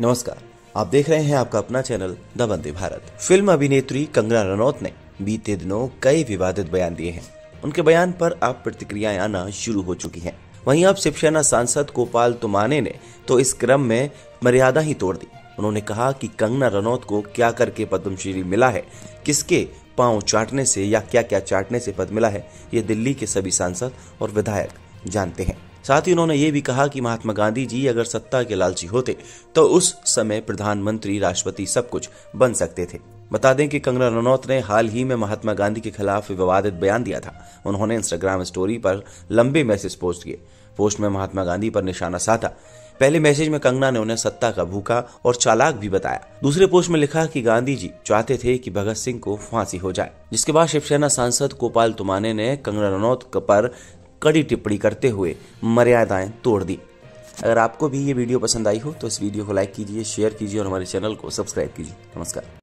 नमस्कार। आप देख रहे हैं आपका अपना channel the Vande Bharat. Film अभिनेत्री कंगना रनौत ने बीते दिनों कई विवादित बयान दिए हैं। उनके बयान पर अब प्रतिक्रियाएँ आना शुरू हो चुकी हैं। वहीं अब शिवसेना सांसद गोपाल तुमाने ने तो इस क्रम में मर्यादा ही तोड़ दी। उन्होंने कहा कि कंगना रनौत को क्या करके पद्मश्री मिला है, किसके पाँव चाटने से या क्या क्या चाटने से पद मिला है, ये दिल्ली के सभी सांसद और विधायक जानते हैं। साथ ही उन्होंने ये भी कहा कि महात्मा गांधी जी अगर सत्ता के लालची होते तो उस समय प्रधानमंत्री, राष्ट्रपति सब कुछ बन सकते थे। बता दें कि कंगना रनौत ने हाल ही में महात्मा गांधी के खिलाफ विवादित बयान दिया था। उन्होंने इंस्टाग्राम स्टोरी पर लंबे मैसेज पोस्ट किए। पोस्ट में महात्मा गांधी पर निशाना साधा। पहले मैसेज में कंगना ने उन्हें सत्ता का भूखा और चालाक भी बताया। दूसरे पोस्ट में लिखा कि गांधी जी चाहते थे कि भगत सिंह को फांसी हो जाए, जिसके बाद शिवसेना सांसद गोपाल तुमाने ने कंगना रनौत पर कड़ी टिप्पणी करते हुए मर्यादाएँ तोड़ दी। अगर आपको भी ये वीडियो पसंद आई हो तो इस वीडियो को लाइक कीजिए, शेयर कीजिए और हमारे चैनल को सब्सक्राइब कीजिए। नमस्कार।